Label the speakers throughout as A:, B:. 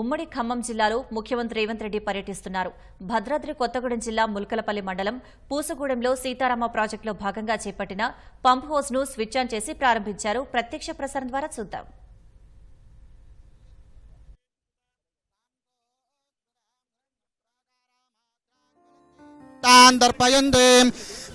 A: ఉమ్మడి ఖమ్మం జిల్లాలో ముఖ్యమంత్రి రేవంత్ రెడ్డి పర్యటిస్తున్నారు. భద్రాద్రి కొత్తగూడెం జిల్లా ముల్కలపల్లి మండలం పూసగూడెంలో సీతారామ ప్రాజెక్టులో భాగంగా చేపట్టిన పంప్ హౌస్ను స్విచ్ ఆన్ చేసి ప్రారంభించారు. ప్రత్యక్ష ప్రసారం ద్వారా చూద్దాం.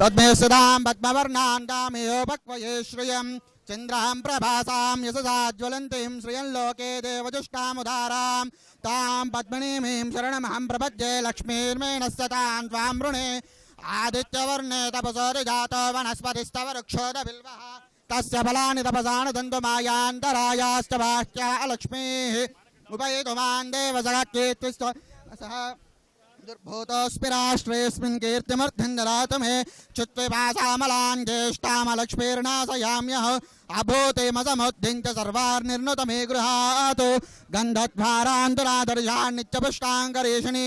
B: पद्मे सदां पद्मवर्णान् कामेयोपक्वये श्रियं चन्द्रां प्रभासां यशसा ज्वलन्तीं श्रियं लोके देवजुष्टामुदारां तां पद्मिनीमीं शरणमहं प्रपद्ये लक्ष्मीर्मेणस्य तान् त्वां वृणे। आदित्यवर्णे तपसोरिजातो वनस्पतिस्तव वृक्षोदबिल्वः तस्य फलानि तपसानि दन्तुमायान्तरायाश्च बाह्या अलक्ष्मीः। उपयितुमान् देवसखीर्तिस्त्व सः दुर्भूतोऽस्मि राष्ट्रेऽस्मिन् कीर्तिमर्थं ददातु मे चित्विभासामलान् ज्येष्ठामलक्ष्मीर्नाशयाम्यः अभूतिमसमुद्धिं च सर्वार्निर्नुत मे गृहात् गन्धद्वारान्तरादर्शान्नित्यपुष्टाङ्करेषिणी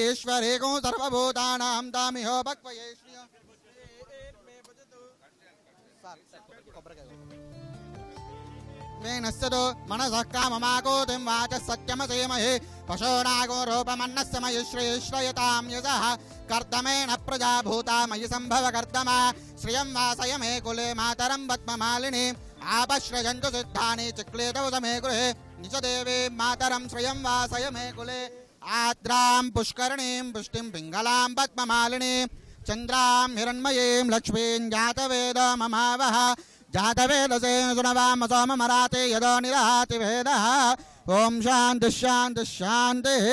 B: ईश्वरेको सर्वभूतानां तामिहोपक्वये वेनस्ततो मनसः काममाकोतिं वाचः पशूनागो रूपमन्नस्य मयि श्रेश्रयतां यजः। कर्दमेन प्रजा भूता मयि सम्भव कर्दमा श्रियं वासय मे कुले मातरं पद्ममालिनी। आपश्रयन्तु सिद्धानि चिक्लेतौ समे गृहे। निजदेवी मातरं श्रियं वासय मे कुले। आद्रां जातवेदसे सुनवाम सोममराते यदो निरहाति भेदः ॐ शान्तिः शान्तिः शान्तिः